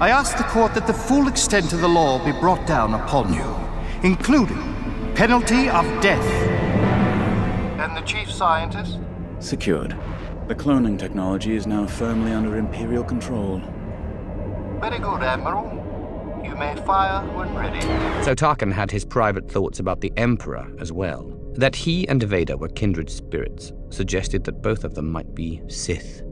I ask the court that the full extent of the law be brought down upon you, including penalty of death. And the chief scientist? Secured. The cloning technology is now firmly under Imperial control. Very good, Admiral. You may fire when ready. So Tarkin had his private thoughts about the Emperor as well. That he and Vader were kindred spirits suggested that both of them might be Sith.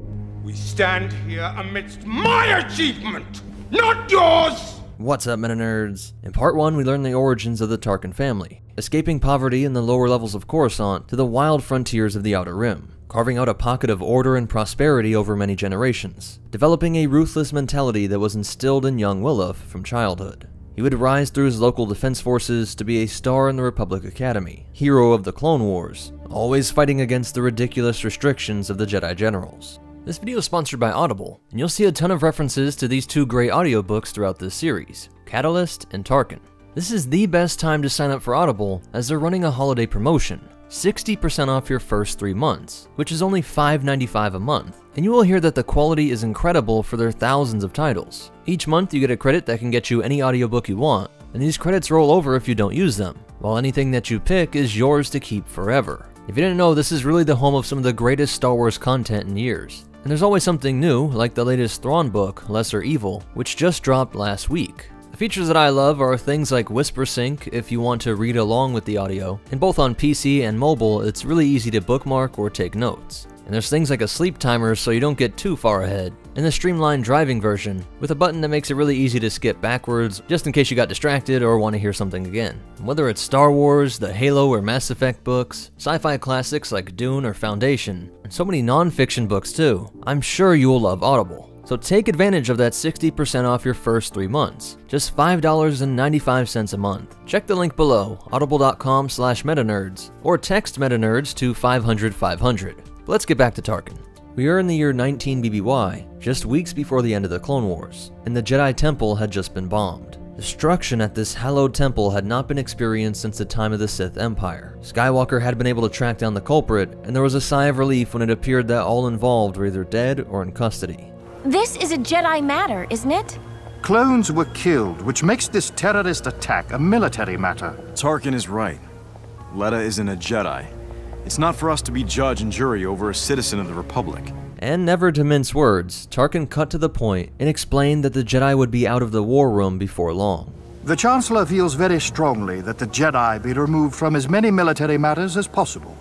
We stand here amidst my achievement, not yours! What's up, Meta Nerds? In part 1, we learn the origins of the Tarkin family, escaping poverty in the lower levels of Coruscant to the wild frontiers of the Outer Rim, carving out a pocket of order and prosperity over many generations, developing a ruthless mentality that was instilled in young Wilhuff from childhood. He would rise through his local defense forces to be a star in the Republic Academy, hero of the Clone Wars, always fighting against the ridiculous restrictions of the Jedi Generals. This video is sponsored by Audible, and you'll see a ton of references to these two great audiobooks throughout this series, Catalyst and Tarkin. This is the best time to sign up for Audible as they're running a holiday promotion, 60% off your first three months, which is only $5.95 a month. And you will hear that the quality is incredible for their thousands of titles. Each month you get a credit that can get you any audiobook you want, and these credits roll over if you don't use them, while anything that you pick is yours to keep forever. If you didn't know, this is really the home of some of the greatest Star Wars content in years. And there's always something new, like the latest Thrawn book, Lesser Evil, which just dropped last week. The Features that I love are things like Whispersync if you want to read along with the audio, and both on PC and mobile it's really easy to bookmark or take notes. And there's things like a sleep timer so you don't get too far ahead, and the streamlined driving version, with a button that makes it really easy to skip backwards just in case you got distracted or want to hear something again. Whether it's Star Wars, the Halo or Mass Effect books, sci-fi classics like Dune or Foundation, and so many non-fiction books too, I'm sure you will love Audible. So take advantage of that 60% off your first three months. Just $5.95 a month. Check the link below, audible.com slash metanerdz, or text metanerdz to 500 500. But let's get back to Tarkin. We are in the year 19 BBY, just weeks before the end of the Clone Wars, and the Jedi Temple had just been bombed. Destruction at this hallowed temple had not been experienced since the time of the Sith Empire. Skywalker had been able to track down the culprit, and there was a sigh of relief when it appeared that all involved were either dead or in custody. This is a Jedi matter, isn't it? Clones were killed, which makes this terrorist attack a military matter. Tarkin is right. Letta isn't a Jedi. It's not for us to be judge and jury over a citizen of the Republic. And never to mince words, Tarkin cut to the point and explained that the Jedi would be out of the war room before long. The Chancellor feels very strongly that the Jedi be removed from as many military matters as possible.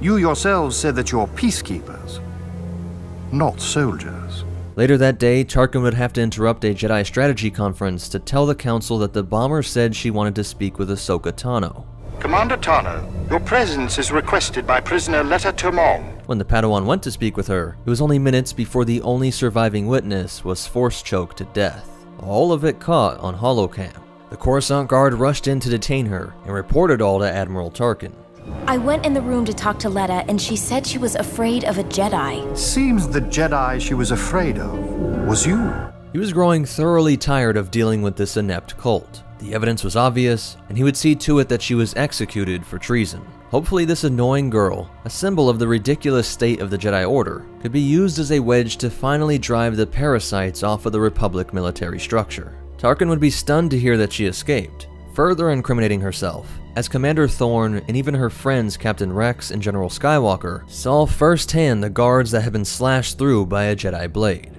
You yourselves said that you're peacekeepers not soldiers. Later that day, Tarkin would have to interrupt a Jedi strategy conference to tell the Council that the bomber said she wanted to speak with Ahsoka Tano. Commander Tano, your presence is requested by prisoner Letta Turmond. When the Padawan went to speak with her, it was only minutes before the only surviving witness was force choked to death. All of it caught on holocam. The Coruscant Guard rushed in to detain her and reported all to Admiral Tarkin. I went in the room to talk to Letta, and she said she was afraid of a Jedi. Seems the Jedi she was afraid of was you. He was growing thoroughly tired of dealing with this inept cult. The evidence was obvious, and he would see to it that she was executed for treason. Hopefully this annoying girl, a symbol of the ridiculous state of the Jedi Order, could be used as a wedge to finally drive the parasites off of the Republic military structure. Tarkin would be stunned to hear that she escaped, further incriminating herself, as Commander Thorn and even her friends Captain Rex and General Skywalker saw firsthand the guards that had been slashed through by a Jedi blade.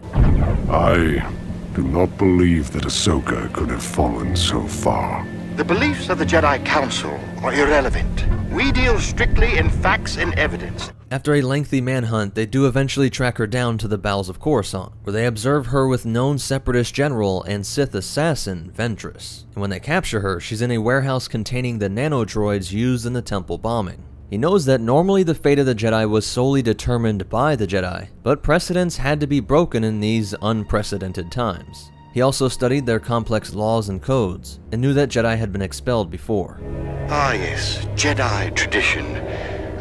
I do not believe that Ahsoka could have fallen so far. The beliefs of the Jedi Council are irrelevant. We deal strictly in facts and evidence. After a lengthy manhunt, they do eventually track her down to the bowels of Coruscant, where they observe her with known Separatist general and Sith assassin Ventress. And when they capture her, she's in a warehouse containing the nanodroids used in the temple bombing. He knows that normally the fate of the Jedi was solely determined by the Jedi, but precedents had to be broken in these unprecedented times. He also studied their complex laws and codes, and knew that Jedi had been expelled before. Ah yes, Jedi tradition.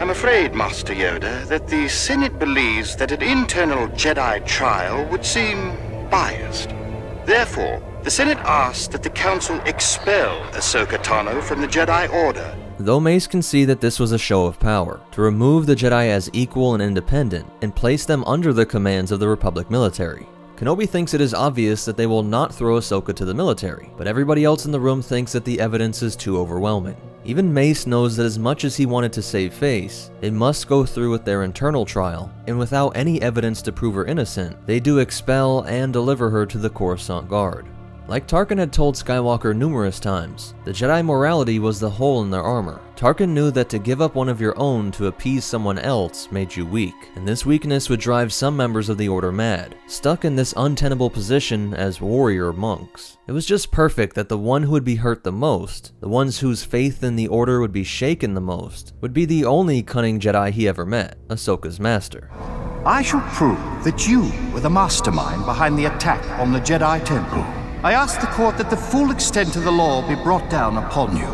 I'm afraid, Master Yoda, that the Senate believes that an internal Jedi trial would seem biased. Therefore, the Senate asks that the Council expel Ahsoka Tano from the Jedi Order. Though Mace can see that this was a show of power, to remove the Jedi as equal and independent, and place them under the commands of the Republic military. Kenobi thinks it is obvious that they will not throw Ahsoka to the military, but everybody else in the room thinks that the evidence is too overwhelming. Even Mace knows that as much as he wanted to save Face, they must go through with their internal trial, and without any evidence to prove her innocent, they do expel and deliver her to the Coruscant Guard. Like Tarkin had told Skywalker numerous times, the Jedi morality was the hole in their armor. Tarkin knew that to give up one of your own to appease someone else made you weak, and this weakness would drive some members of the Order mad, stuck in this untenable position as warrior monks. It was just perfect that the one who would be hurt the most, the ones whose faith in the Order would be shaken the most, would be the only cunning Jedi he ever met, Ahsoka's master. I shall prove that you were the mastermind behind the attack on the Jedi Temple. I ask the court that the full extent of the law be brought down upon you,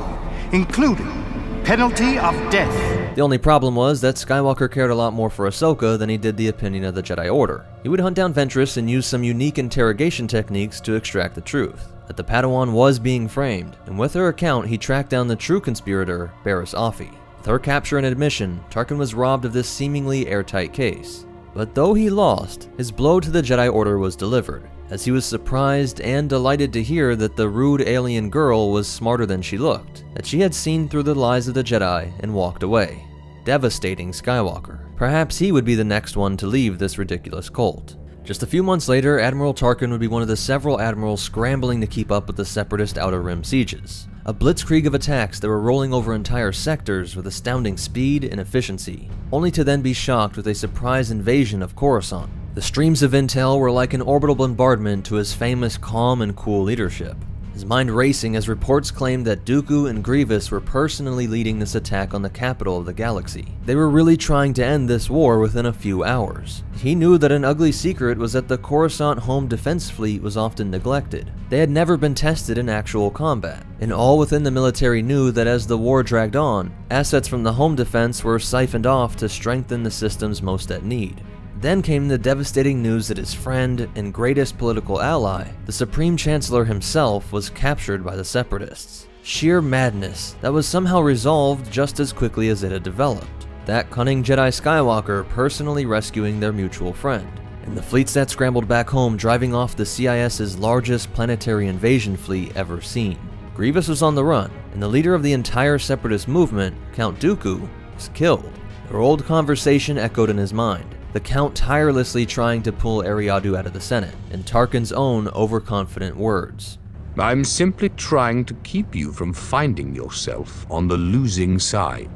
including penalty of death. The only problem was that Skywalker cared a lot more for Ahsoka than he did the opinion of the Jedi Order. He would hunt down Ventress and use some unique interrogation techniques to extract the truth. That the Padawan was being framed, and with her account, he tracked down the true conspirator, Barriss Offee. With her capture and admission, Tarkin was robbed of this seemingly airtight case. But though he lost, his blow to the Jedi Order was delivered, as he was surprised and delighted to hear that the rude alien girl was smarter than she looked, that she had seen through the lies of the Jedi and walked away, devastating Skywalker. Perhaps he would be the next one to leave this ridiculous cult. Just a few months later, Admiral Tarkin would be one of the several admirals scrambling to keep up with the Separatist Outer Rim sieges. A blitzkrieg of attacks that were rolling over entire sectors with astounding speed and efficiency, only to then be shocked with a surprise invasion of Coruscant. The streams of intel were like an orbital bombardment to his famous calm and cool leadership. His mind racing as reports claimed that Dooku and Grievous were personally leading this attack on the capital of the galaxy. They were really trying to end this war within a few hours. He knew that an ugly secret was that the Coruscant home defense fleet was often neglected. They had never been tested in actual combat, and all within the military knew that as the war dragged on, assets from the home defense were siphoned off to strengthen the systems most at need. Then came the devastating news that his friend and greatest political ally, the Supreme Chancellor himself, was captured by the Separatists. Sheer madness that was somehow resolved just as quickly as it had developed. That cunning Jedi Skywalker personally rescuing their mutual friend. And the fleets that scrambled back home driving off the CIS's largest planetary invasion fleet ever seen. Grievous was on the run, and the leader of the entire Separatist movement, Count Dooku, was killed. Their old conversation echoed in his mind the Count tirelessly trying to pull Eriadu out of the Senate, in Tarkin's own overconfident words. I'm simply trying to keep you from finding yourself on the losing side.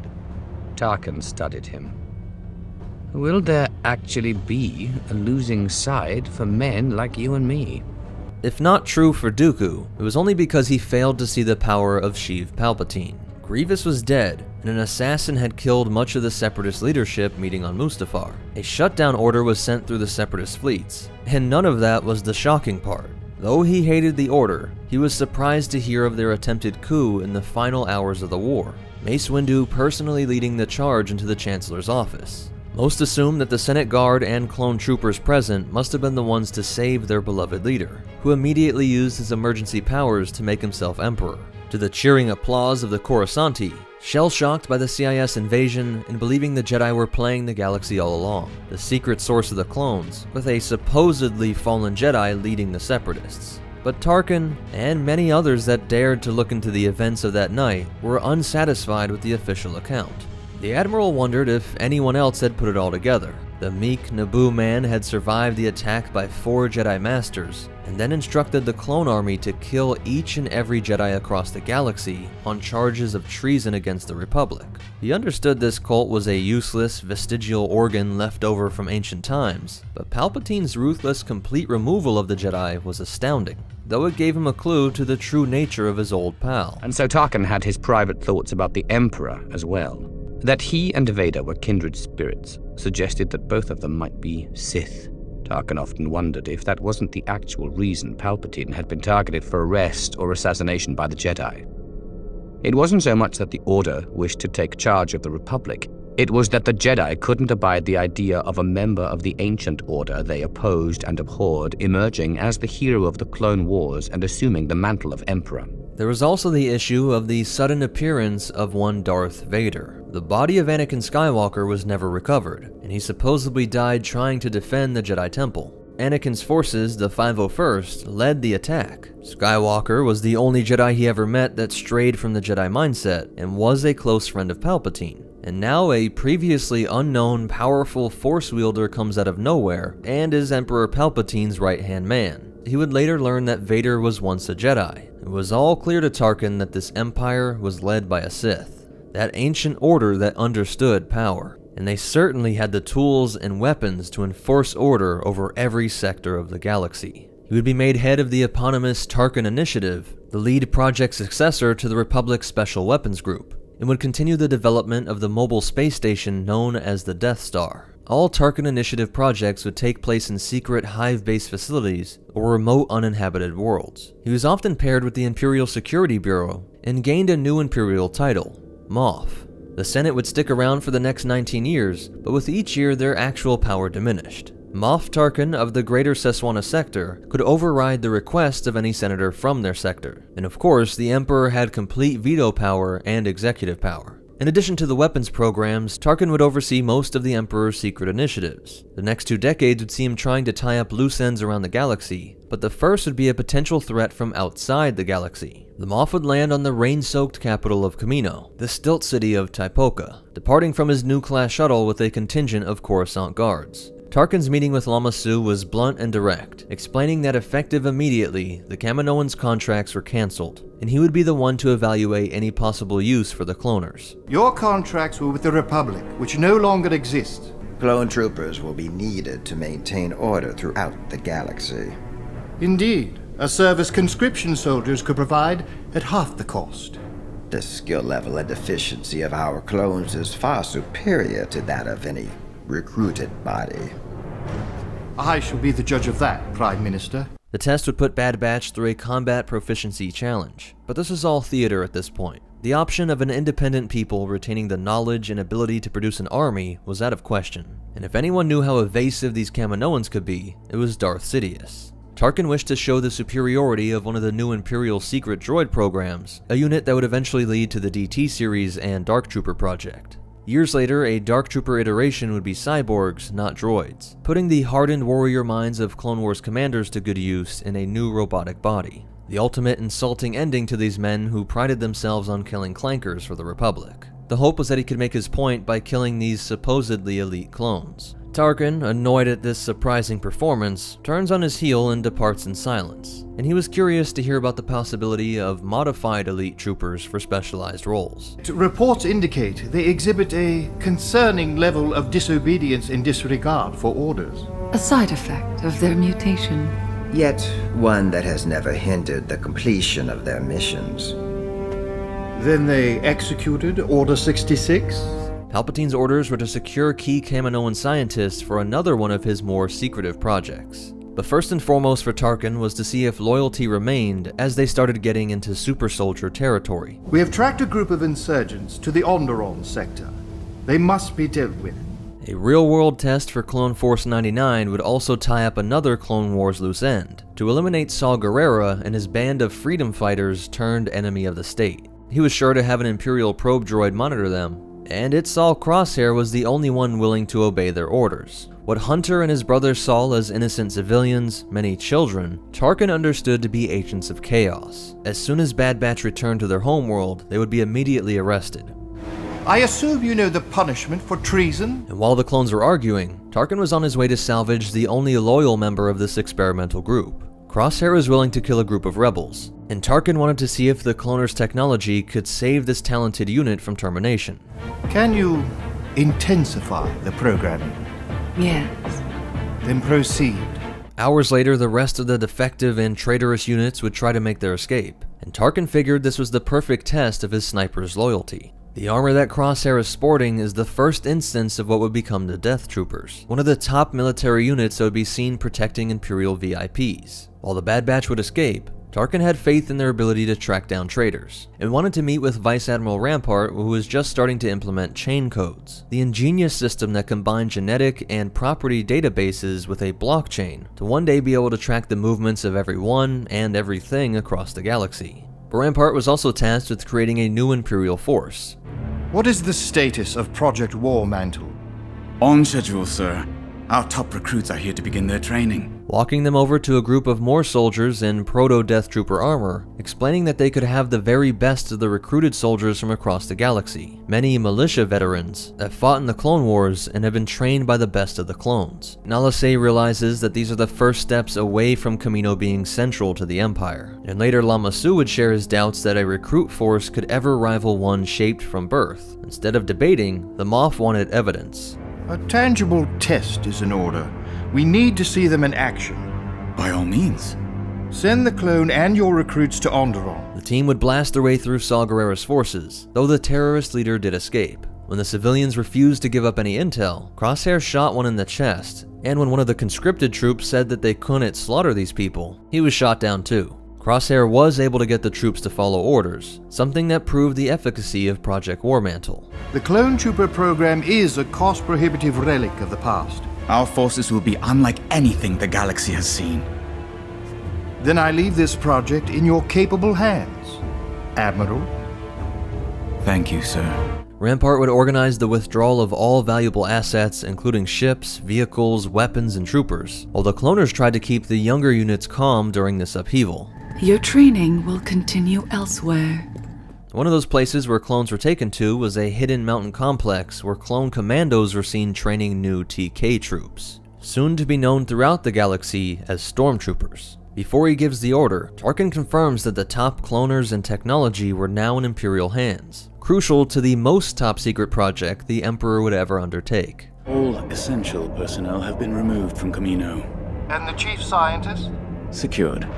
Tarkin studied him. Will there actually be a losing side for men like you and me? If not true for Dooku, it was only because he failed to see the power of Sheev Palpatine. Grievous was dead, and an assassin had killed much of the Separatist leadership meeting on Mustafar. A shutdown order was sent through the Separatist fleets, and none of that was the shocking part. Though he hated the Order, he was surprised to hear of their attempted coup in the final hours of the war, Mace Windu personally leading the charge into the Chancellor's office. Most assume that the Senate Guard and clone troopers present must have been the ones to save their beloved leader, who immediately used his emergency powers to make himself emperor. To the cheering applause of the Coruscanti, shell shocked by the CIS invasion and believing the Jedi were playing the galaxy all along, the secret source of the clones, with a supposedly fallen Jedi leading the Separatists. But Tarkin, and many others that dared to look into the events of that night, were unsatisfied with the official account. The Admiral wondered if anyone else had put it all together. The meek Naboo man had survived the attack by four Jedi Masters, and then instructed the clone army to kill each and every Jedi across the galaxy on charges of treason against the Republic. He understood this cult was a useless, vestigial organ left over from ancient times, but Palpatine's ruthless, complete removal of the Jedi was astounding, though it gave him a clue to the true nature of his old pal. And so Tarkin had his private thoughts about the Emperor as well. That he and Vader were kindred spirits suggested that both of them might be Sith. Tarkin often wondered if that wasn't the actual reason Palpatine had been targeted for arrest or assassination by the Jedi. It wasn't so much that the Order wished to take charge of the Republic, it was that the Jedi couldn't abide the idea of a member of the ancient order they opposed and abhorred emerging as the hero of the Clone Wars and assuming the mantle of Emperor. There was also the issue of the sudden appearance of one Darth Vader. The body of Anakin Skywalker was never recovered, and he supposedly died trying to defend the Jedi Temple. Anakin's forces, the 501st, led the attack. Skywalker was the only Jedi he ever met that strayed from the Jedi mindset and was a close friend of Palpatine. And now a previously unknown powerful Force wielder comes out of nowhere and is Emperor Palpatine's right-hand man. He would later learn that Vader was once a Jedi. It was all clear to Tarkin that this empire was led by a Sith, that ancient order that understood power and they certainly had the tools and weapons to enforce order over every sector of the galaxy. He would be made head of the eponymous Tarkin Initiative, the lead project successor to the Republic's Special Weapons Group, and would continue the development of the mobile space station known as the Death Star. All Tarkin Initiative projects would take place in secret hive-based facilities or remote uninhabited worlds. He was often paired with the Imperial Security Bureau and gained a new Imperial title, Moff. The Senate would stick around for the next 19 years, but with each year their actual power diminished. Moff Tarkin of the Greater Seswenna sector could override the requests of any senator from their sector, and of course the Emperor had complete veto power and executive power. In addition to the weapons programs, Tarkin would oversee most of the Emperor's secret initiatives. The next two decades would see him trying to tie up loose ends around the galaxy, but the first would be a potential threat from outside the galaxy. The Moff would land on the rain-soaked capital of Kamino, the stilt city of Tipoca, departing from his new class shuttle with a contingent of Coruscant guards. Tarkin's meeting with Lama Su was blunt and direct, explaining that effective immediately, the Kaminoans' contracts were cancelled, and he would be the one to evaluate any possible use for the cloners. Your contracts were with the Republic, which no longer exists. Clone troopers will be needed to maintain order throughout the galaxy. Indeed, a service conscription soldiers could provide at half the cost. The skill level and efficiency of our clones is far superior to that of any recruited body. I shall be the judge of that, Prime Minister. The test would put Bad Batch through a combat proficiency challenge, but this is all theater at this point. The option of an independent people retaining the knowledge and ability to produce an army was out of question, and if anyone knew how evasive these Kaminoans could be, it was Darth Sidious. Tarkin wished to show the superiority of one of the new Imperial secret droid programs, a unit that would eventually lead to the DT series and Dark Trooper project. Years later, a Dark Trooper iteration would be cyborgs, not droids, putting the hardened warrior minds of Clone Wars commanders to good use in a new robotic body. The ultimate insulting ending to these men who prided themselves on killing clankers for the Republic. The hope was that he could make his point by killing these supposedly elite clones. Tarkin, annoyed at this surprising performance, turns on his heel and departs in silence, and he was curious to hear about the possibility of modified elite troopers for specialized roles. Reports indicate they exhibit a concerning level of disobedience and disregard for orders. A side effect of their mutation. Yet one that has never hindered the completion of their missions. Then they executed Order 66? Palpatine's orders were to secure key Kaminoan scientists for another one of his more secretive projects. But first and foremost for Tarkin was to see if loyalty remained as they started getting into super soldier territory. We have tracked a group of insurgents to the Onderon sector. They must be dealt with. A real-world test for Clone Force 99 would also tie up another Clone Wars loose end, to eliminate Saw Gerrera and his band of freedom fighters turned enemy of the state. He was sure to have an Imperial probe droid monitor them, and it saw Crosshair was the only one willing to obey their orders. What Hunter and his brother saw as innocent civilians, many children, Tarkin understood to be agents of chaos. As soon as Bad Batch returned to their homeworld, they would be immediately arrested. I assume you know the punishment for treason? And while the clones were arguing, Tarkin was on his way to salvage the only loyal member of this experimental group. Crosshair was willing to kill a group of rebels, and Tarkin wanted to see if the cloner's technology could save this talented unit from termination. Can you intensify the programming? Yes. Then proceed. Hours later, the rest of the defective and traitorous units would try to make their escape, and Tarkin figured this was the perfect test of his sniper's loyalty. The armor that Crosshair is sporting is the first instance of what would become the Death Troopers, one of the top military units that would be seen protecting Imperial VIPs. While the Bad Batch would escape, Tarkin had faith in their ability to track down traitors, and wanted to meet with Vice Admiral Rampart who was just starting to implement chain codes, the ingenious system that combined genetic and property databases with a blockchain to one day be able to track the movements of everyone and everything across the galaxy. But Rampart was also tasked with creating a new Imperial force. What is the status of Project War Mantle? On schedule, sir. Our top recruits are here to begin their training. Walking them over to a group of more soldiers in proto-Death Trooper armor, explaining that they could have the very best of the recruited soldiers from across the galaxy, many militia veterans that fought in the Clone Wars and have been trained by the best of the clones. Nala Se realizes that these are the first steps away from Kamino being central to the Empire, and later Lama Su would share his doubts that a recruit force could ever rival one shaped from birth. Instead of debating, the Moff wanted evidence. A tangible test is in order. We need to see them in action. By all means. Send the clone and your recruits to Onderon. The team would blast their way through Saw Gerrera's forces, though the terrorist leader did escape. When the civilians refused to give up any intel, Crosshair shot one in the chest, and when one of the conscripted troops said that they couldn't slaughter these people, he was shot down too. Crosshair was able to get the troops to follow orders, something that proved the efficacy of Project Warmantle. The Clone Trooper program is a cost prohibitive relic of the past. Our forces will be unlike anything the galaxy has seen. Then I leave this project in your capable hands, Admiral. Thank you, sir. Rampart would organize the withdrawal of all valuable assets, including ships, vehicles, weapons, and troopers, while the cloners tried to keep the younger units calm during this upheaval. Your training will continue elsewhere. One of those places where clones were taken to was a hidden mountain complex where clone commandos were seen training new TK troops, soon to be known throughout the galaxy as stormtroopers. Before he gives the order, Tarkin confirms that the top cloners and technology were now in Imperial hands, crucial to the most top secret project the Emperor would ever undertake. All essential personnel have been removed from Kamino. And the chief scientist? Secured.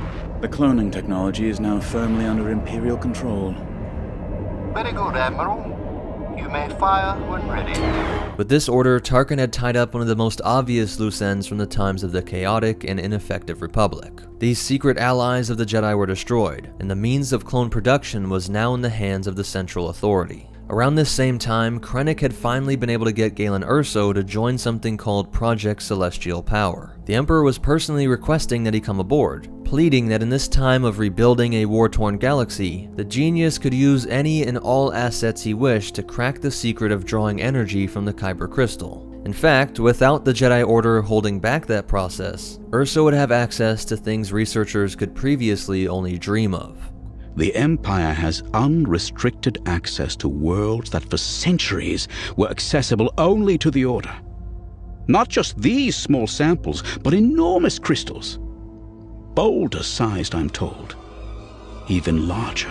The cloning technology is now firmly under Imperial control. Very good, Admiral. You may fire when ready. With this order, Tarkin had tied up one of the most obvious loose ends from the times of the chaotic and ineffective Republic. These secret allies of the Jedi were destroyed, and the means of clone production was now in the hands of the Central Authority. Around this same time, Krennic had finally been able to get Galen Erso to join something called Project Celestial Power. The Emperor was personally requesting that he come aboard, pleading that in this time of rebuilding a war-torn galaxy, the genius could use any and all assets he wished to crack the secret of drawing energy from the Kyber crystal. In fact, without the Jedi Order holding back that process, Erso would have access to things researchers could previously only dream of. The Empire has unrestricted access to worlds that for centuries were accessible only to the Order. Not just these small samples, but enormous crystals. Boulder sized, I'm told. Even larger.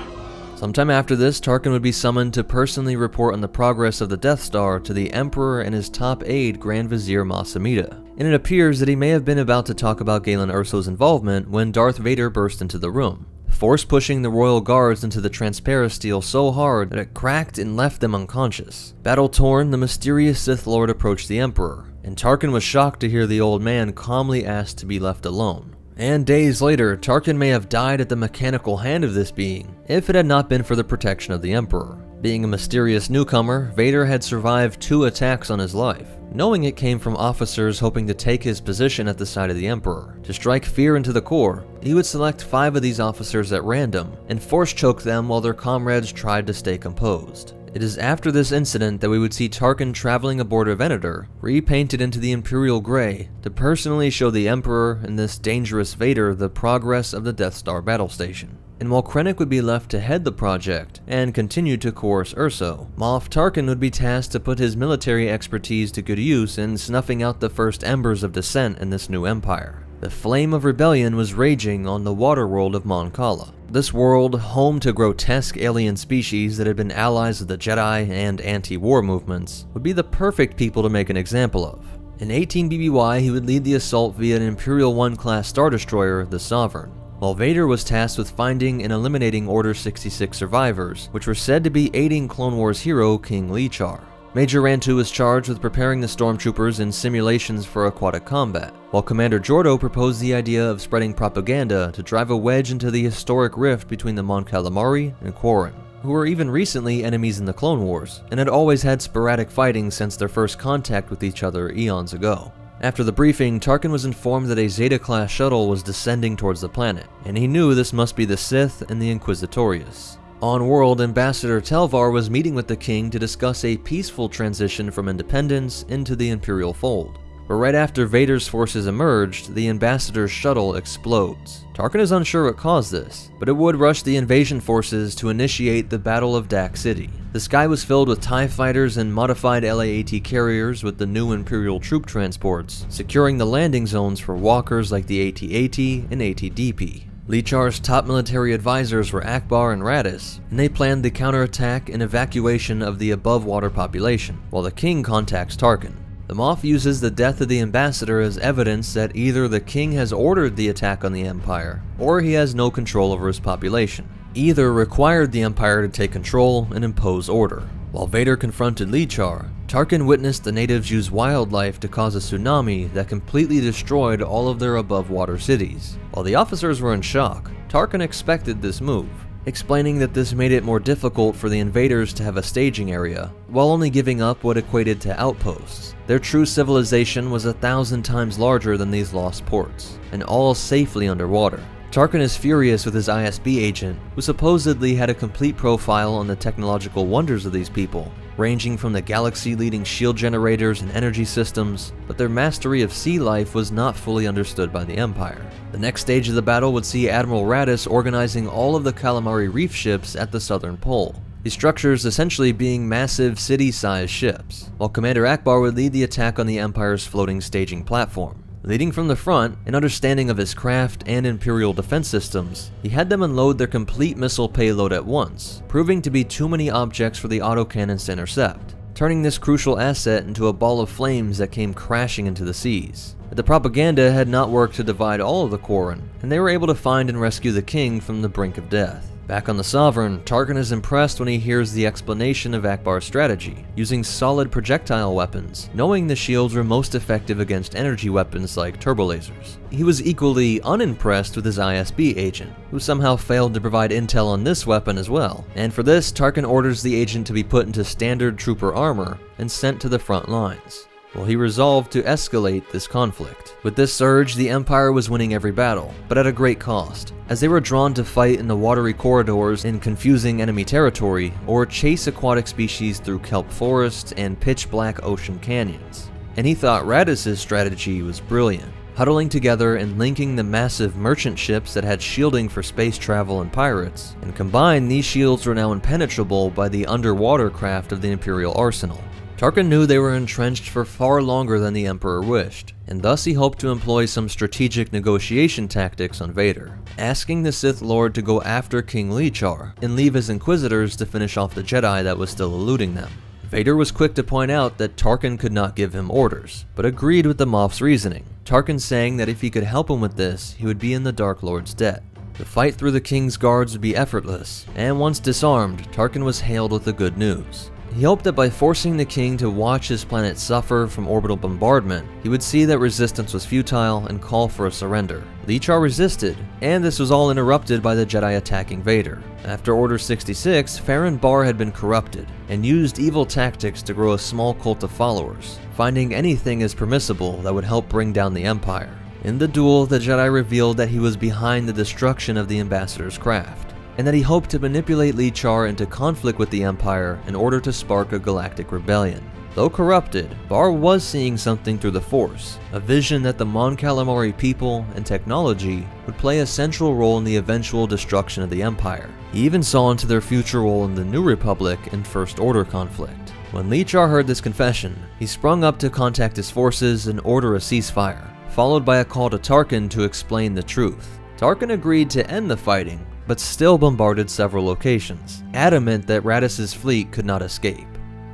Sometime after this, Tarkin would be summoned to personally report on the progress of the Death Star to the Emperor and his top aide, Grand Vizier Mas Amedda. And it appears that he may have been about to talk about Galen Erso's involvement when Darth Vader burst into the room, force pushing the royal guards into the transparasteel so hard that it cracked and left them unconscious. Battle torn, the mysterious Sith Lord approached the Emperor, and Tarkin was shocked to hear the old man calmly ask to be left alone. And days later, Tarkin may have died at the mechanical hand of this being, if it had not been for the protection of the Emperor. Being a mysterious newcomer, Vader had survived two attacks on his life, knowing it came from officers hoping to take his position at the side of the Emperor. To strike fear into the core, he would select five of these officers at random and force choke them while their comrades tried to stay composed. It is after this incident that we would see Tarkin traveling aboard a Venator, repainted into the Imperial Grey, to personally show the Emperor and this dangerous Vader the progress of the Death Star battle station. And while Krennic would be left to head the project and continue to coerce Erso, Moff Tarkin would be tasked to put his military expertise to good use in snuffing out the first embers of dissent in this new empire. The flame of rebellion was raging on the water world of Mon Cala. This world, home to grotesque alien species that had been allies of the Jedi and anti-war movements, would be the perfect people to make an example of. In 18 BBY, he would lead the assault via an Imperial 1 class Star Destroyer, the Sovereign, while Vader was tasked with finding and eliminating Order 66 survivors, which were said to be aiding Clone Wars hero King Lee-Char. Major Rantu was charged with preparing the stormtroopers in simulations for aquatic combat, while Commander Jordo proposed the idea of spreading propaganda to drive a wedge into the historic rift between the Mon Calamari and Quarren, who were even recently enemies in the Clone Wars, and had always had sporadic fighting since their first contact with each other eons ago. After the briefing, Tarkin was informed that a Zeta-class shuttle was descending towards the planet, and he knew this must be the Sith and the Inquisitorius. On-world, Ambassador Telvar was meeting with the king to discuss a peaceful transition from independence into the Imperial fold. But right after Vader's forces emerged, the Ambassador's shuttle explodes. Tarkin is unsure what caused this, but it would rush the invasion forces to initiate the Battle of Dac City. The sky was filled with TIE fighters and modified LAAT carriers with the new Imperial troop transports, securing the landing zones for walkers like the AT-AT and AT-DP. Lee-Char's top military advisors were Ackbar and Raddus, and they planned the counterattack and evacuation of the above water population, while the king contacts Tarkin. The Moff uses the death of the ambassador as evidence that either the king has ordered the attack on the Empire, or he has no control over his population. Either required the Empire to take control and impose order. While Vader confronted Lee-Char, Tarkin witnessed the natives use wildlife to cause a tsunami that completely destroyed all of their above water cities. While the officers were in shock, Tarkin expected this move, explaining that this made it more difficult for the invaders to have a staging area, while only giving up what equated to outposts. Their true civilization was a thousand times larger than these lost ports, and all safely underwater. Tarkin is furious with his ISB agent, who supposedly had a complete profile on the technological wonders of these people, ranging from the galaxy-leading shield generators and energy systems, but their mastery of sea life was not fully understood by the Empire. The next stage of the battle would see Admiral Raddus organizing all of the Calamari reef ships at the southern pole, these structures essentially being massive city-sized ships, while Commander Ackbar would lead the attack on the Empire's floating staging platform. Leading from the front, an understanding of his craft and Imperial defense systems, he had them unload their complete missile payload at once, proving to be too many objects for the autocannons to intercept, turning this crucial asset into a ball of flames that came crashing into the seas. But the propaganda had not worked to divide all of the Quarren, and they were able to find and rescue the king from the brink of death. Back on the Sovereign, Tarkin is impressed when he hears the explanation of Ackbar's strategy, using solid projectile weapons, knowing the shields were most effective against energy weapons like turbolasers. He was equally unimpressed with his ISB agent, who somehow failed to provide intel on this weapon as well, and for this, Tarkin orders the agent to be put into standard trooper armor and sent to the front lines. Well, he resolved to escalate this conflict. With this surge, the Empire was winning every battle, but at a great cost, as they were drawn to fight in the watery corridors in confusing enemy territory, or chase aquatic species through kelp forests and pitch-black ocean canyons. And he thought Raddus's strategy was brilliant, huddling together and linking the massive merchant ships that had shielding for space travel and pirates, and combined these shields were now impenetrable by the underwater craft of the Imperial arsenal. Tarkin knew they were entrenched for far longer than the Emperor wished, and thus he hoped to employ some strategic negotiation tactics on Vader, asking the Sith Lord to go after King Lee-Char and leave his Inquisitors to finish off the Jedi that was still eluding them. Vader was quick to point out that Tarkin could not give him orders, but agreed with the Moff's reasoning, Tarkin saying that if he could help him with this, he would be in the Dark Lord's debt. The fight through the King's guards would be effortless, and once disarmed, Tarkin was hailed with the good news. He hoped that by forcing the king to watch his planet suffer from orbital bombardment, he would see that resistance was futile and call for a surrender. Lee-Char resisted, and this was all interrupted by the Jedi attacking Vader. After Order 66, Ferren Barr had been corrupted, and used evil tactics to grow a small cult of followers, finding anything as permissible that would help bring down the Empire. In the duel, the Jedi revealed that he was behind the destruction of the Ambassador's craft and that he hoped to manipulate Lee-Char into conflict with the Empire in order to spark a galactic rebellion. Though corrupted, Barr was seeing something through the Force, a vision that the Mon Calamari people and technology would play a central role in the eventual destruction of the Empire. He even saw into their future role in the New Republic and First Order conflict. When Lee-Char heard this confession, he sprung up to contact his forces and order a ceasefire, followed by a call to Tarkin to explain the truth. Tarkin agreed to end the fighting, but still bombarded several locations, adamant that Raddus's fleet could not escape.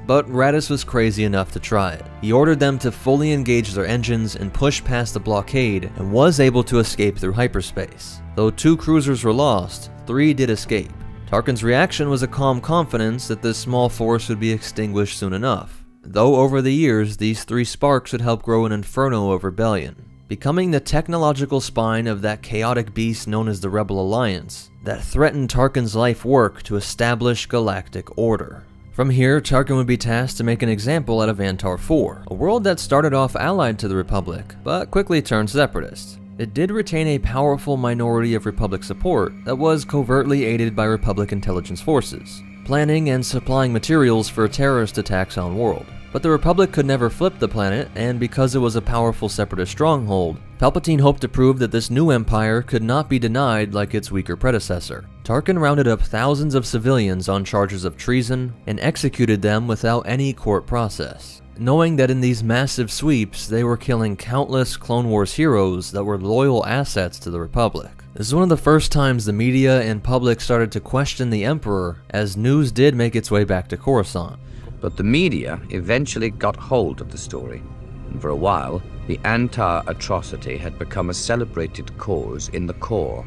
But Raddus was crazy enough to try it. He ordered them to fully engage their engines and push past the blockade and was able to escape through hyperspace. Though two cruisers were lost, three did escape. Tarkin's reaction was a calm confidence that this small force would be extinguished soon enough, though over the years these three sparks would help grow an inferno of rebellion becoming the technological spine of that chaotic beast known as the Rebel Alliance, that threatened Tarkin's life work to establish galactic order. From here, Tarkin would be tasked to make an example out of Antar 4, a world that started off allied to the Republic, but quickly turned separatist. It did retain a powerful minority of Republic support that was covertly aided by Republic intelligence forces, planning and supplying materials for terrorist attacks on world. But the Republic could never flip the planet, and because it was a powerful separatist stronghold, Palpatine hoped to prove that this new empire could not be denied like its weaker predecessor. Tarkin rounded up thousands of civilians on charges of treason and executed them without any court process knowing that in these massive sweeps, they were killing countless Clone Wars heroes that were loyal assets to the Republic. This is one of the first times the media and public started to question the Emperor, as news did make its way back to Coruscant. But the media eventually got hold of the story, and for a while, the Antar atrocity had become a celebrated cause in the Core.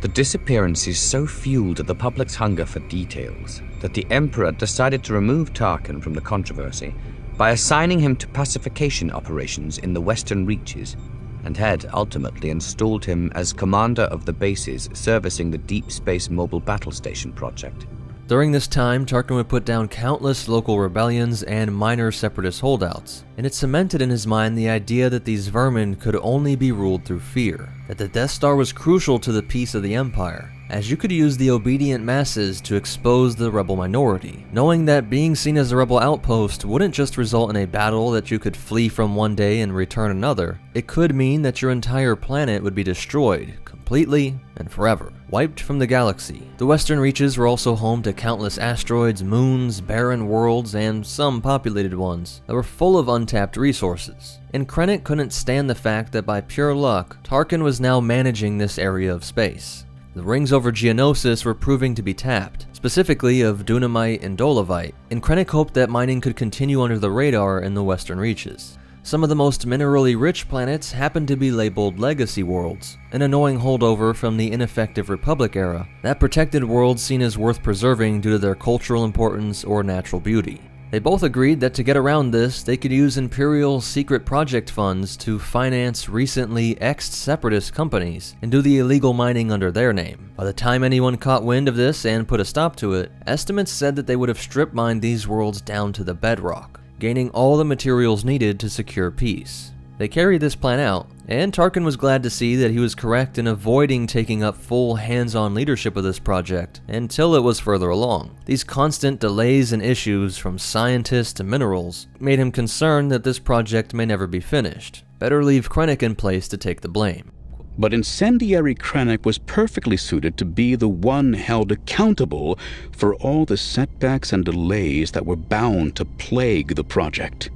The disappearances so fueled the public's hunger for details that the Emperor decided to remove Tarkin from the controversy by assigning him to pacification operations in the Western Reaches, and had ultimately installed him as commander of the bases servicing the Deep Space Mobile Battle Station project. During this time, Tarkin would put down countless local rebellions and minor separatist holdouts, and it cemented in his mind the idea that these vermin could only be ruled through fear, that the Death Star was crucial to the peace of the Empire, as you could use the obedient masses to expose the rebel minority, knowing that being seen as a rebel outpost wouldn't just result in a battle that you could flee from one day and return another, it could mean that your entire planet would be destroyed, completely and forever, wiped from the galaxy. The western reaches were also home to countless asteroids, moons, barren worlds, and some populated ones that were full of untapped resources. And Krennic couldn't stand the fact that by pure luck, Tarkin was now managing this area of space. The rings over Geonosis were proving to be tapped, specifically of Dunamite and Dolovite, and Krennic hoped that mining could continue under the radar in the western reaches. Some of the most minerally rich planets happened to be labeled legacy worlds, an annoying holdover from the ineffective Republic era, that protected worlds seen as worth preserving due to their cultural importance or natural beauty. They both agreed that to get around this, they could use Imperial secret project funds to finance recently ex-separatist companies and do the illegal mining under their name. By the time anyone caught wind of this and put a stop to it, estimates said that they would have strip mined these worlds down to the bedrock, gaining all the materials needed to secure peace. They carried this plan out, and Tarkin was glad to see that he was correct in avoiding taking up full hands-on leadership of this project until it was further along. These constant delays and issues from scientists to minerals made him concerned that this project may never be finished. Better leave Krennic in place to take the blame. But incendiary Krennic was perfectly suited to be the one held accountable for all the setbacks and delays that were bound to plague the project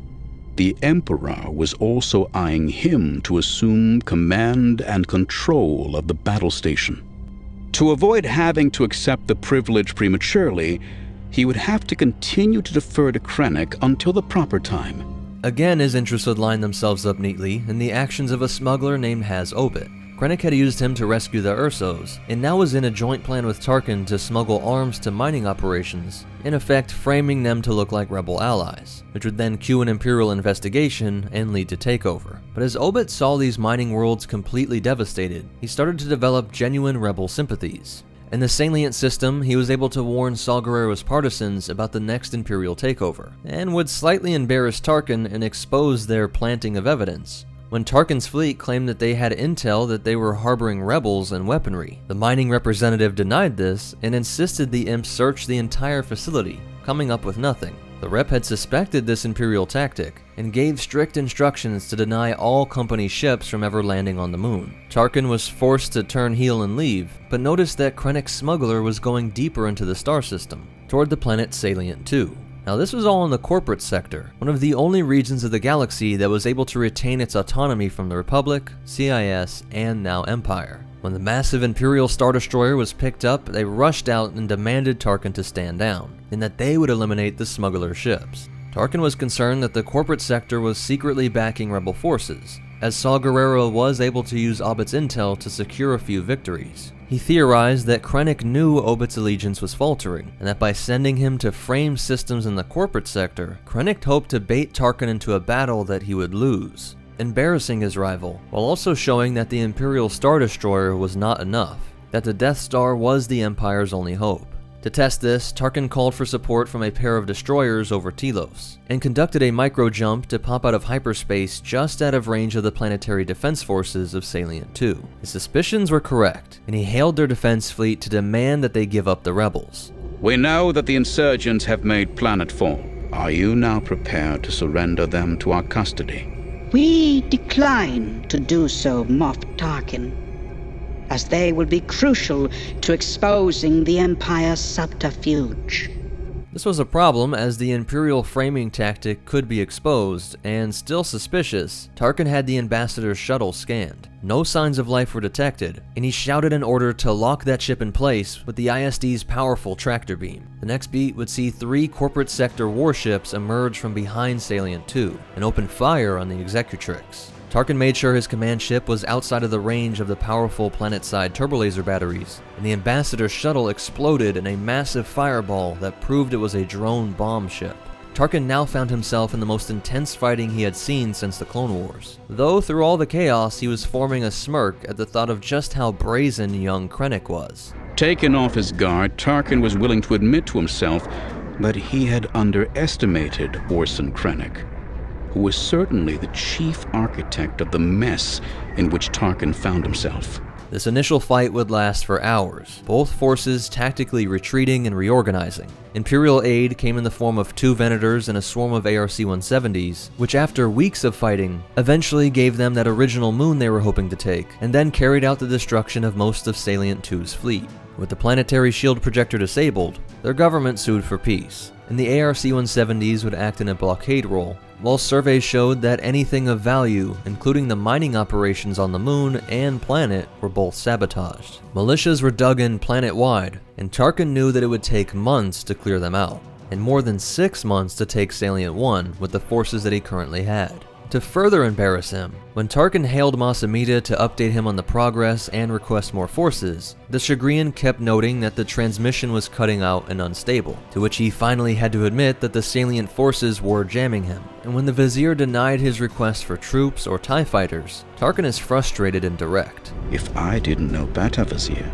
the Emperor was also eyeing him to assume command and control of the battle station. To avoid having to accept the privilege prematurely, he would have to continue to defer to Krennic until the proper time. Again, his interests would line themselves up neatly in the actions of a smuggler named Has Obitt. Krennic had used him to rescue the Ersos, and now was in a joint plan with Tarkin to smuggle arms to mining operations, in effect framing them to look like rebel allies, which would then cue an Imperial investigation and lead to takeover. But as Obitt saw these mining worlds completely devastated, he started to develop genuine rebel sympathies. In the Salient system, he was able to warn Saw Gerrera's partisans about the next Imperial takeover, and would slightly embarrass Tarkin and expose their planting of evidence, when Tarkin's fleet claimed that they had intel that they were harboring rebels and weaponry. The mining representative denied this and insisted the imps search the entire facility, coming up with nothing. The rep had suspected this Imperial tactic and gave strict instructions to deny all company ships from ever landing on the moon. Tarkin was forced to turn heel and leave, but noticed that Krennic's smuggler was going deeper into the star system, toward the planet Salient 2. Now this was all in the corporate sector, one of the only regions of the galaxy that was able to retain its autonomy from the Republic, CIS, and now Empire. When the massive Imperial Star Destroyer was picked up, they rushed out and demanded Tarkin to stand down, and that they would eliminate the smuggler ships. Tarkin was concerned that the corporate sector was secretly backing rebel forces, as Saw Gerrera was able to use Obitt's intel to secure a few victories. He theorized that Krennic knew Obitt's allegiance was faltering, and that by sending him to frame systems in the corporate sector, Krennic hoped to bait Tarkin into a battle that he would lose, embarrassing his rival, while also showing that the Imperial Star Destroyer was not enough, that the Death Star was the Empire's only hope. To test this, Tarkin called for support from a pair of destroyers over Telos, and conducted a micro jump to pop out of hyperspace just out of range of the planetary defense forces of Salient 2. His suspicions were correct, and he hailed their defense fleet to demand that they give up the rebels. We know that the insurgents have made planetfall. Are you now prepared to surrender them to our custody? We decline to do so, Moff Tarkin, as they will be crucial to exposing the Empire's subterfuge. This was a problem as the Imperial framing tactic could be exposed, and still suspicious, Tarkin had the Ambassador's shuttle scanned. No signs of life were detected, and he shouted an order to lock that ship in place with the ISD's powerful tractor beam. The next beat would see three corporate sector warships emerge from behind Salient 2 and open fire on the Executrix. Tarkin made sure his command ship was outside of the range of the powerful planet-side turbolaser batteries, and the Ambassador shuttle exploded in a massive fireball that proved it was a drone bomb ship. Tarkin now found himself in the most intense fighting he had seen since the Clone Wars. Though through all the chaos, he was forming a smirk at the thought of just how brazen young Krennic was. Taken off his guard, Tarkin was willing to admit to himself that he had underestimated Orson Krennic who was certainly the chief architect of the mess in which Tarkin found himself. This initial fight would last for hours, both forces tactically retreating and reorganizing. Imperial aid came in the form of two Venators and a swarm of ARC-170s, which after weeks of fighting, eventually gave them that original moon they were hoping to take, and then carried out the destruction of most of Salient 2's fleet. With the planetary shield projector disabled, their government sued for peace, and the ARC-170s would act in a blockade role, while surveys showed that anything of value, including the mining operations on the moon and planet, were both sabotaged. Militias were dug in planet-wide, and Tarkin knew that it would take months to clear them out, and more than six months to take Salient 1 with the forces that he currently had. To further embarrass him, when Tarkin hailed Mas Amedda to update him on the progress and request more forces, the Chagrian kept noting that the transmission was cutting out and unstable, to which he finally had to admit that the salient forces were jamming him. And when the Vizier denied his request for troops or TIE fighters, Tarkin is frustrated and direct. If I didn't know better, Vizier,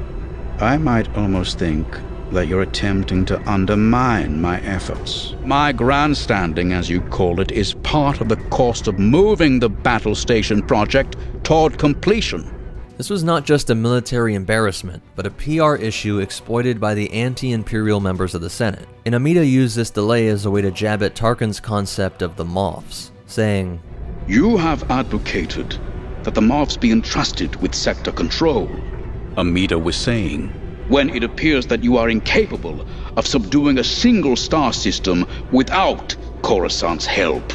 I might almost think that you're attempting to undermine my efforts. My grandstanding, as you call it, is part of the cost of moving the battle station project toward completion. This was not just a military embarrassment, but a PR issue exploited by the anti-imperial members of the Senate. And Amedda used this delay as a way to jab at Tarkin's concept of the Moffs, saying, You have advocated that the Moffs be entrusted with sector control. Amedda was saying, when it appears that you are incapable of subduing a single star system without Coruscant's help.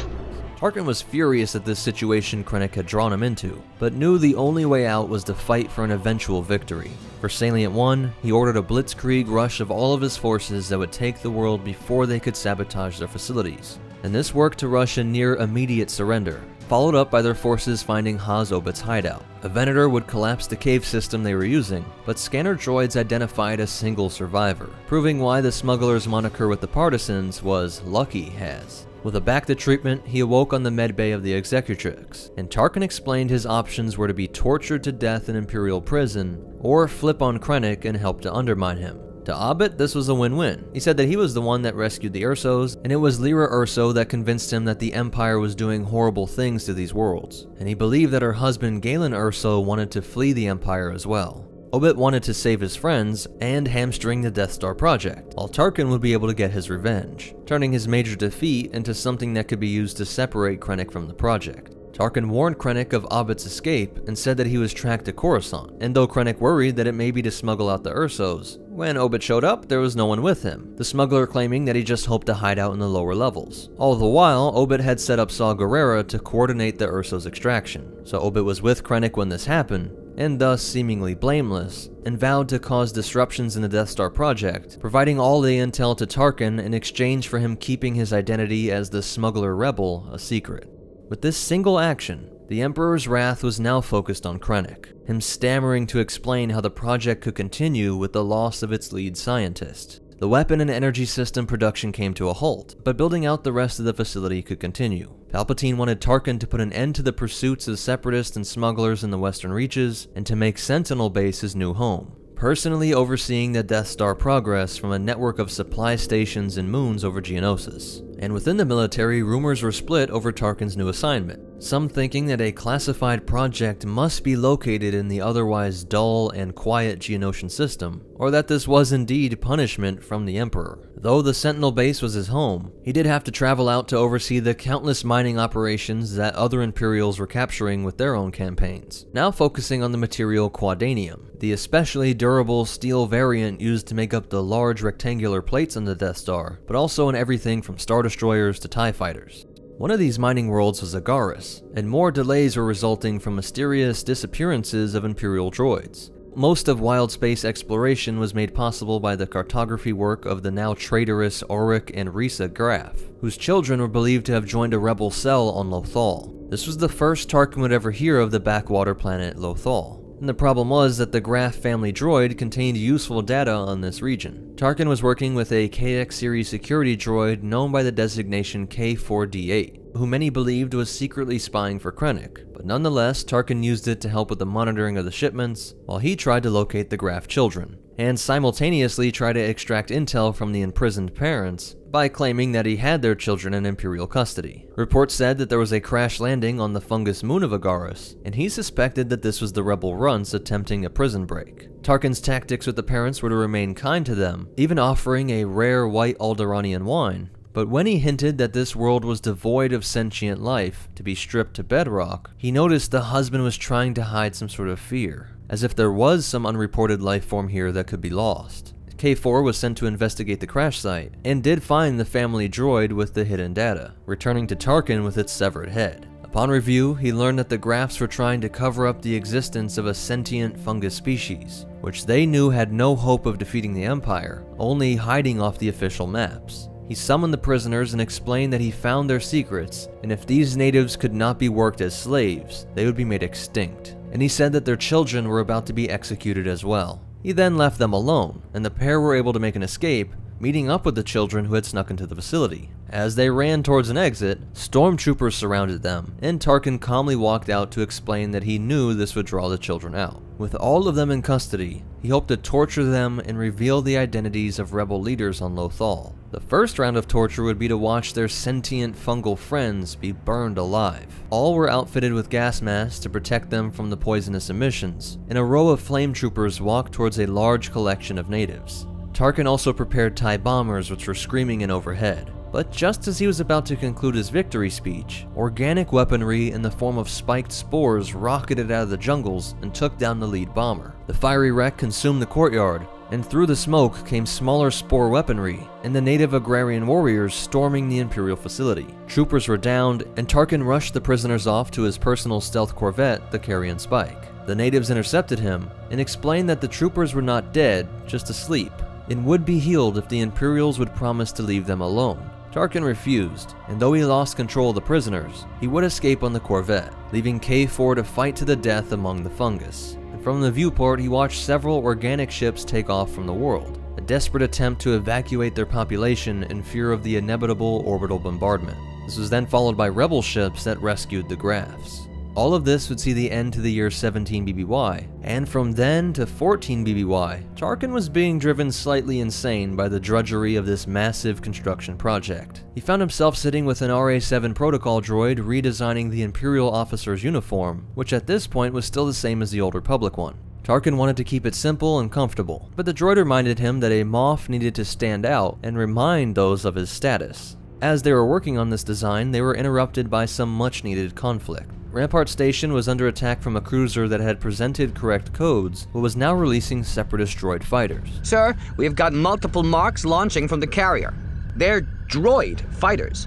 Tarkin was furious at this situation Krennic had drawn him into, but knew the only way out was to fight for an eventual victory. For Salient 1, he ordered a blitzkrieg rush of all of his forces that would take the world before they could sabotage their facilities. And this worked to rush a near immediate surrender, followed up by their forces finding Has Obitt's hideout. A Venator would collapse the cave system they were using, but scanner droids identified a single survivor, proving why the smuggler's moniker with the partisans was Lucky Has. With a back to treatment, he awoke on the medbay of the Executrix, and Tarkin explained his options were to be tortured to death in Imperial prison, or flip on Krennic and help to undermine him. To Obitt, this was a win-win. He said that he was the one that rescued the Ersos, and it was Lyra Erso that convinced him that the Empire was doing horrible things to these worlds. And he believed that her husband Galen Erso wanted to flee the Empire as well. Obitt wanted to save his friends and hamstring the Death Star project, while Tarkin would be able to get his revenge, turning his major defeat into something that could be used to separate Krennic from the project. Tarkin warned Krennic of Obitt's escape and said that he was tracked to Coruscant, and though Krennic worried that it may be to smuggle out the Ersos, when Obitt showed up, there was no one with him, the smuggler claiming that he just hoped to hide out in the lower levels. All the while, Obitt had set up Saw Gerrera to coordinate the Ersos extraction, so Obitt was with Krennic when this happened, and thus seemingly blameless, and vowed to cause disruptions in the Death Star project, providing all the intel to Tarkin in exchange for him keeping his identity as the smuggler rebel a secret. With this single action, the Emperor's wrath was now focused on Krennic, him stammering to explain how the project could continue with the loss of its lead scientist. The weapon and energy system production came to a halt, but building out the rest of the facility could continue. Palpatine wanted Tarkin to put an end to the pursuits of separatists and smugglers in the western reaches, and to make Sentinel Base his new home personally overseeing the Death Star progress from a network of supply stations and moons over Geonosis. And within the military, rumors were split over Tarkin's new assignment. Some thinking that a classified project must be located in the otherwise dull and quiet Geonosian system, or that this was indeed punishment from the Emperor. Though the Sentinel base was his home, he did have to travel out to oversee the countless mining operations that other Imperials were capturing with their own campaigns, now focusing on the material Quadanium, the especially durable steel variant used to make up the large rectangular plates on the Death Star, but also in everything from Star Destroyers to TIE fighters. One of these mining worlds was Agaris, and more delays were resulting from mysterious disappearances of Imperial droids. Most of wild space exploration was made possible by the cartography work of the now traitorous Auric and Rhyssa Graf, whose children were believed to have joined a rebel cell on Lothal. This was the first Tarkin would ever hear of the backwater planet Lothal. And the problem was that the Graf family droid contained useful data on this region. Tarkin was working with a KX series security droid known by the designation K4D8, who many believed was secretly spying for Krennic, but nonetheless, Tarkin used it to help with the monitoring of the shipments, while he tried to locate the Graf children, and simultaneously try to extract intel from the imprisoned parents by claiming that he had their children in Imperial custody. Reports said that there was a crash landing on the fungus moon of Agaris, and he suspected that this was the rebel Runts attempting a prison break. Tarkin's tactics with the parents were to remain kind to them, even offering a rare white Alderaanian wine, but when he hinted that this world was devoid of sentient life, to be stripped to bedrock, he noticed the husband was trying to hide some sort of fear, as if there was some unreported life form here that could be lost. K4 was sent to investigate the crash site, and did find the family droid with the hidden data, returning to Tarkin with its severed head. Upon review, he learned that the Grafs were trying to cover up the existence of a sentient fungus species, which they knew had no hope of defeating the Empire, only hiding off the official maps. He summoned the prisoners and explained that he found their secrets, and if these natives could not be worked as slaves, they would be made extinct. And he said that their children were about to be executed as well. He then left them alone, and the pair were able to make an escape, meeting up with the children who had snuck into the facility. As they ran towards an exit, stormtroopers surrounded them, and Tarkin calmly walked out to explain that he knew this would draw the children out. With all of them in custody, he hoped to torture them and reveal the identities of rebel leaders on Lothal. The first round of torture would be to watch their sentient fungal friends be burned alive. All were outfitted with gas masks to protect them from the poisonous emissions, and a row of flame troopers walked towards a large collection of natives. Tarkin also prepared TIE bombers which were screaming in overhead. But just as he was about to conclude his victory speech, organic weaponry in the form of spiked spores rocketed out of the jungles and took down the lead bomber. The fiery wreck consumed the courtyard, and through the smoke came smaller spore weaponry, and the native agrarian warriors storming the Imperial facility. Troopers were downed, and Tarkin rushed the prisoners off to his personal stealth corvette, the Carrion Spike. The natives intercepted him, and explained that the troopers were not dead, just asleep, and would be healed if the Imperials would promise to leave them alone. Tarkin refused, and though he lost control of the prisoners, he would escape on the Corvette, leaving K4 to fight to the death among the fungus. And from the viewport, he watched several organic ships take off from the world, a desperate attempt to evacuate their population in fear of the inevitable orbital bombardment. This was then followed by rebel ships that rescued the Grafs. All of this would see the end to the year 17 BBY, and from then to 14 BBY, Tarkin was being driven slightly insane by the drudgery of this massive construction project. He found himself sitting with an RA-7 protocol droid redesigning the Imperial officer's uniform, which at this point was still the same as the Old Republic one. Tarkin wanted to keep it simple and comfortable, but the droid reminded him that a Moff needed to stand out and remind those of his status. As they were working on this design, they were interrupted by some much needed conflict. Rampart Station was under attack from a cruiser that had presented correct codes, but was now releasing separatist droid fighters. Sir, we have got multiple marks launching from the carrier. They're droid fighters.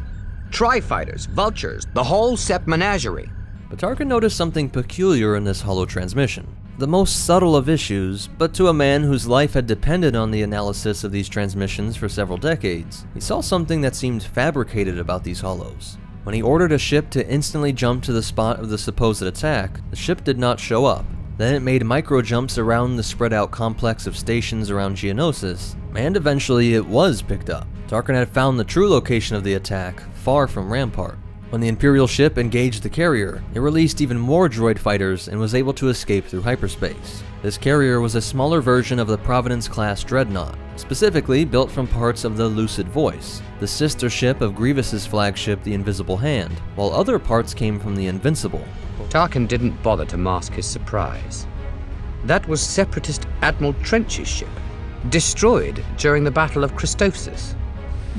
Tri-fighters, vultures, the whole Sept menagerie. But Tarkin noticed something peculiar in this holo transmission. The most subtle of issues, but to a man whose life had depended on the analysis of these transmissions for several decades, he saw something that seemed fabricated about these holos. When he ordered a ship to instantly jump to the spot of the supposed attack, the ship did not show up. Then it made micro jumps around the spread out complex of stations around Geonosis, and eventually it was picked up. Tarkin had found the true location of the attack, far from Rampart. When the Imperial ship engaged the carrier, it released even more droid fighters and was able to escape through hyperspace. This carrier was a smaller version of the Providence class dreadnought, specifically built from parts of the Lucid Voice, the sister ship of Grievous's flagship, the Invisible Hand, while other parts came from the Invincible. Tarkin didn't bother to mask his surprise. That was Separatist Admiral Trench's ship, destroyed during the Battle of Christophsis.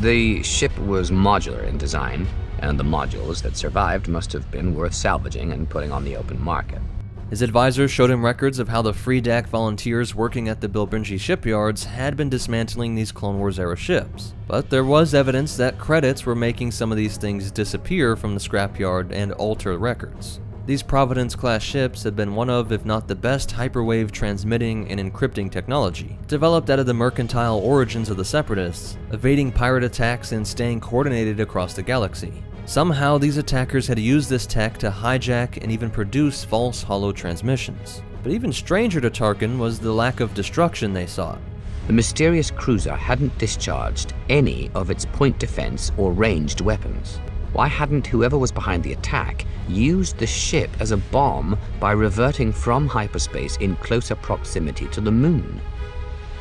The ship was modular in design, and the modules that survived must have been worth salvaging and putting on the open market. His advisors showed him records of how the Free Dac volunteers working at the Bilbringi shipyards had been dismantling these Clone Wars era ships. But there was evidence that credits were making some of these things disappear from the scrapyard and alter records. These Providence class ships had been one of, if not the best, hyperwave transmitting and encrypting technology, developed out of the mercantile origins of the Separatists, evading pirate attacks and staying coordinated across the galaxy. Somehow, these attackers had used this tech to hijack and even produce false hollow transmissions. But even stranger to Tarkin was the lack of destruction they sought. The mysterious cruiser hadn't discharged any of its point defense or ranged weapons. Why hadn't whoever was behind the attack used the ship as a bomb by reverting from hyperspace in closer proximity to the moon?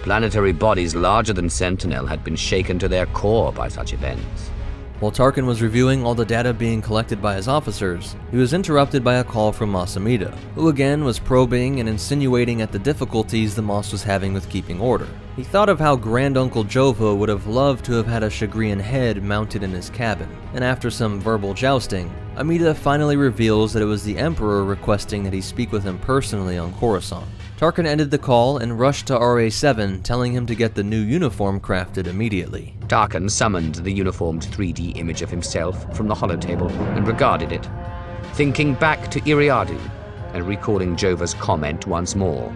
Planetary bodies larger than Sentinel had been shaken to their core by such events. While Tarkin was reviewing all the data being collected by his officers, he was interrupted by a call from Mas Amedda, who again was probing and insinuating at the difficulties the Moff was having with keeping order. He thought of how Grand Uncle Jova would have loved to have had a Chagrian head mounted in his cabin, and after some verbal jousting, Amedda finally reveals that it was the Emperor requesting that he speak with him personally on Coruscant. Tarkin ended the call and rushed to RA-7, telling him to get the new uniform crafted immediately. Tarkin summoned the uniformed 3D image of himself from the holotable and regarded it, thinking back to Eriadu and recalling Jova's comment once more.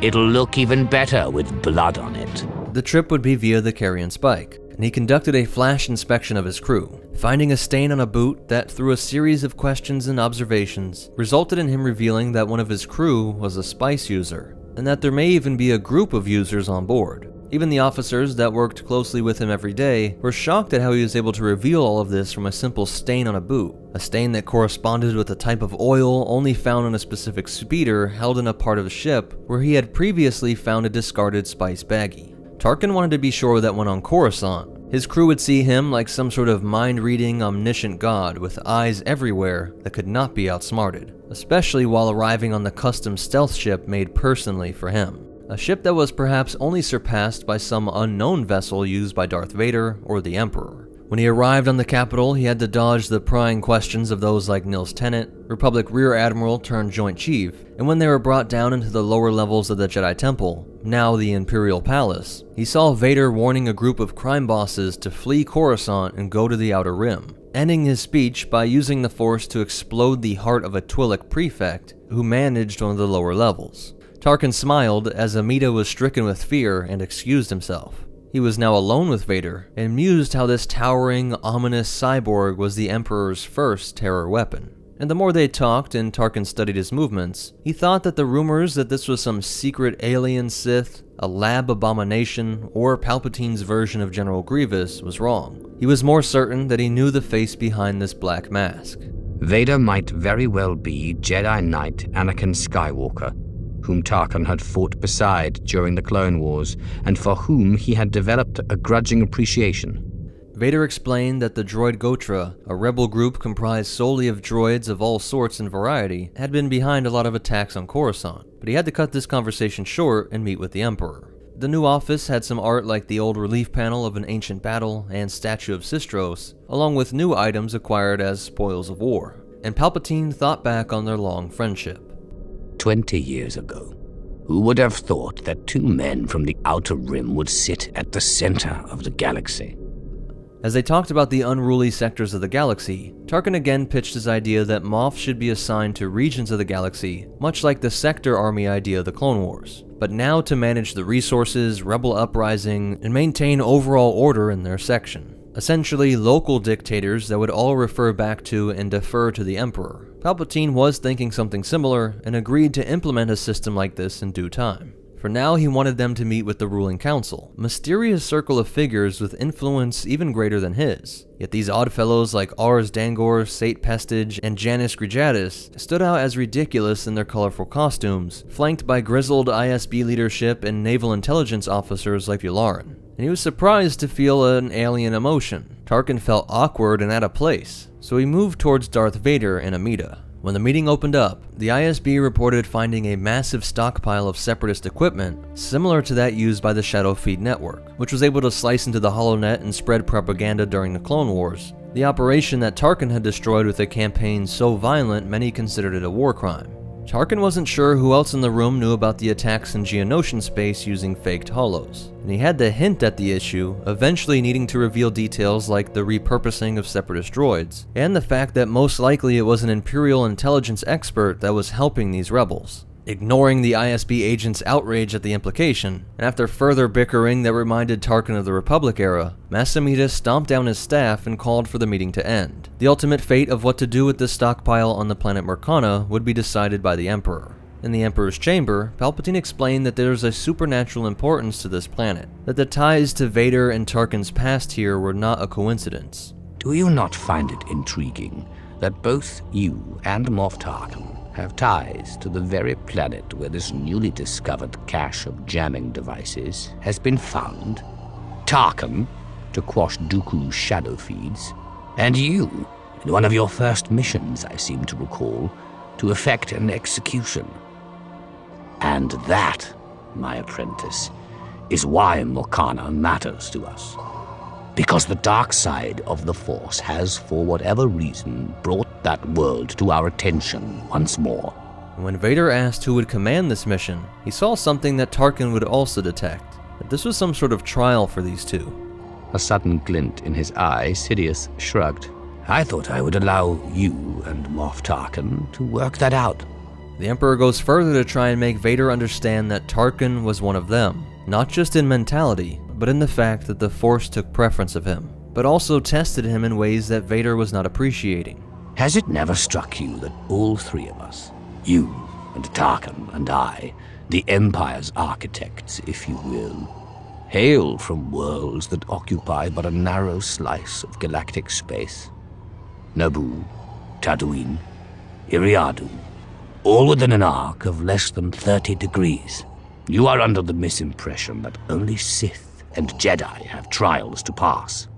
It'll look even better with blood on it. The trip would be via the Carrion Spike, and he conducted a flash inspection of his crew, finding a stain on a boot that, through a series of questions and observations, resulted in him revealing that one of his crew was a spice user, and that there may even be a group of users on board. Even the officers that worked closely with him every day were shocked at how he was able to reveal all of this from a simple stain on a boot, a stain that corresponded with a type of oil only found on a specific speeder held in a part of the ship where he had previously found a discarded spice baggie. Tarkin wanted to be sure that when on Coruscant, his crew would see him like some sort of mind-reading, omniscient god with eyes everywhere that could not be outsmarted, especially while arriving on the custom stealth ship made personally for him. A ship that was perhaps only surpassed by some unknown vessel used by Darth Vader or the Emperor. When he arrived on the capital, he had to dodge the prying questions of those like Nils Tennant, Republic Rear Admiral turned Joint Chief, and when they were brought down into the lower levels of the Jedi Temple, now the Imperial Palace, he saw Vader warning a group of crime bosses to flee Coruscant and go to the Outer Rim, ending his speech by using the Force to explode the heart of a Twi'lek prefect who managed one of the lower levels. Tarkin smiled as Amedda was stricken with fear and excused himself. He was now alone with Vader and mused how this towering, ominous cyborg was the Emperor's first terror weapon. And the more they talked and Tarkin studied his movements, he thought that the rumors that this was some secret alien Sith, a lab abomination, or Palpatine's version of General Grievous was wrong. He was more certain that he knew the face behind this black mask. Vader might very well be Jedi Knight Anakin Skywalker, whom Tarkin had fought beside during the Clone Wars, and for whom he had developed a grudging appreciation. Vader explained that the droid Gotra, a rebel group comprised solely of droids of all sorts and variety, had been behind a lot of attacks on Coruscant, but he had to cut this conversation short and meet with the Emperor. The new office had some art like the old relief panel of an ancient battle and statue of Sistros, along with new items acquired as spoils of war, and Palpatine thought back on their long friendship. Twenty years ago, who would have thought that two men from the Outer Rim would sit at the center of the galaxy? As they talked about the unruly sectors of the galaxy, Tarkin again pitched his idea that Moff should be assigned to regions of the galaxy, much like the Sector Army idea of the Clone Wars, but now to manage the resources, rebel uprising, and maintain overall order in their section. Essentially, local dictators that would all refer back to and defer to the Emperor. Palpatine was thinking something similar and agreed to implement a system like this in due time. For now, he wanted them to meet with the ruling council, a mysterious circle of figures with influence even greater than his. Yet these odd fellows like Ars Dangor, Sate Pestage, and Janus Greejatus stood out as ridiculous in their colorful costumes, flanked by grizzled ISB leadership and naval intelligence officers like Yularen. And he was surprised to feel an alien emotion. Tarkin felt awkward and out of place, so he moved towards Darth Vader and Amedda. When the meeting opened up, the ISB reported finding a massive stockpile of separatist equipment similar to that used by the Shadow Feed network, which was able to slice into the HoloNet and spread propaganda during the Clone Wars. The operation that Tarkin had destroyed with a campaign so violent many considered it a war crime. Tarkin wasn't sure who else in the room knew about the attacks in Geonosian space using faked holos, and he had to hint at the issue, eventually needing to reveal details like the repurposing of separatist droids, and the fact that most likely it was an Imperial intelligence expert that was helping these rebels. Ignoring the ISB agent's outrage at the implication, and after further bickering that reminded Tarkin of the Republic era, Mas Amedda stomped down his staff and called for the meeting to end. The ultimate fate of what to do with this stockpile on the planet Murkhana would be decided by the Emperor. In the Emperor's chamber, Palpatine explained that there is a supernatural importance to this planet, that the ties to Vader and Tarkin's past here were not a coincidence. Do you not find it intriguing that both you and Moff Tarkin have ties to the very planet where this newly discovered cache of jamming devices has been found. Tarkin, to quash Dooku's shadow feeds, and you, in one of your first missions, I seem to recall, to effect an execution. And that, my apprentice, is why Murkhana matters to us. Because the dark side of the Force has, for whatever reason, brought that world to our attention once more. When Vader asked who would command this mission, he saw something that Tarkin would also detect that this was some sort of trial for these two. A sudden glint in his eye, Sidious shrugged. I thought I would allow you and Moff Tarkin to work that out. The Emperor goes further to try and make Vader understand that Tarkin was one of them, not just in mentality, but in the fact that the Force took preference of him, but also tested him in ways that Vader was not appreciating. Has it never struck you that all three of us, you and Tarkin and I, the Empire's architects, if you will, hail from worlds that occupy but a narrow slice of galactic space? Naboo, Tatooine, Eriadu, all within an arc of less than 30 degrees. You are under the misimpression that only Sith and Jedi have trials to pass.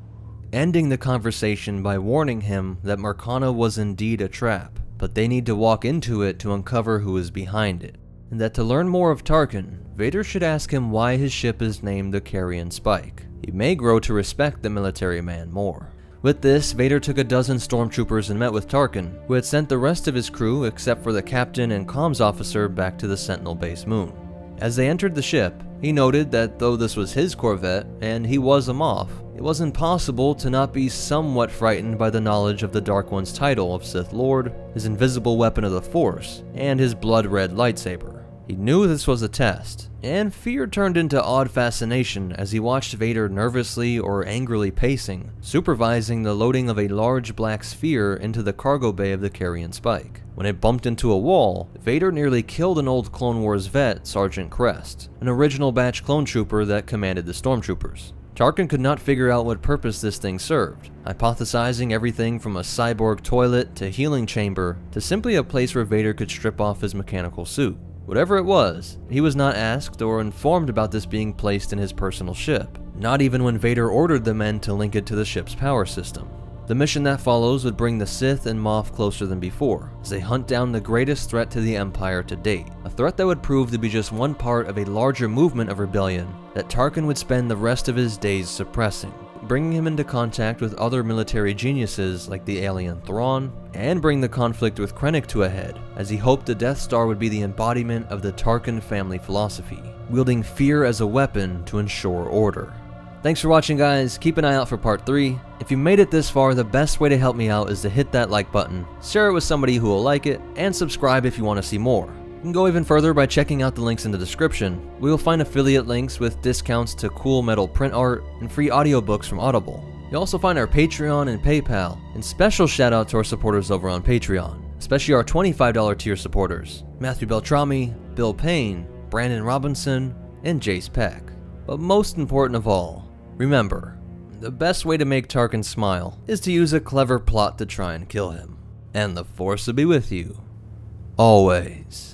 Ending the conversation by warning him that Murkhana was indeed a trap, but they need to walk into it to uncover who is behind it. And that to learn more of Tarkin, Vader should ask him why his ship is named the Carrion Spike. He may grow to respect the military man more. With this, Vader took a dozen stormtroopers and met with Tarkin, who had sent the rest of his crew, except for the captain and comms officer, back to the Sentinel base moon. As they entered the ship, he noted that though this was his Corvette, and he was a Moff, it was impossible to not be somewhat frightened by the knowledge of the Dark One's title of Sith Lord, his invisible weapon of the Force, and his blood-red lightsaber. He knew this was a test, and fear turned into odd fascination as he watched Vader nervously or angrily pacing, supervising the loading of a large black sphere into the cargo bay of the Carrion Spike. When it bumped into a wall, Vader nearly killed an old Clone Wars vet, Sergeant Crest, an original batch clone trooper that commanded the stormtroopers. Tarkin could not figure out what purpose this thing served, hypothesizing everything from a cyborg toilet to healing chamber to simply a place where Vader could strip off his mechanical suit. Whatever it was, he was not asked or informed about this being placed in his personal ship, not even when Vader ordered the men to link it to the ship's power system. The mission that follows would bring the Sith and Moff closer than before, as they hunt down the greatest threat to the Empire to date, a threat that would prove to be just one part of a larger movement of rebellion that Tarkin would spend the rest of his days suppressing bringing him into contact with other military geniuses like the alien Thrawn, and bring the conflict with Krennic to a head, as he hoped the Death Star would be the embodiment of the Tarkin family philosophy, wielding fear as a weapon to ensure order. Thanks for watching guys, keep an eye out for part 3. If you made it this far, the best way to help me out is to hit that like button, share it with somebody who will like it, and subscribe if you want to see more. You can go even further by checking out the links in the description. We will find affiliate links with discounts to cool metal print art and free audiobooks from Audible. You'll also find our Patreon and PayPal, and special shout out to our supporters over on Patreon, especially our $25 tier supporters Matthew Beltrami, Bill Payne, Brandon Robinson, and Jace Peck. But most important of all, remember, the best way to make Tarkin smile is to use a clever plot to try and kill him. And the Force will be with you. Always.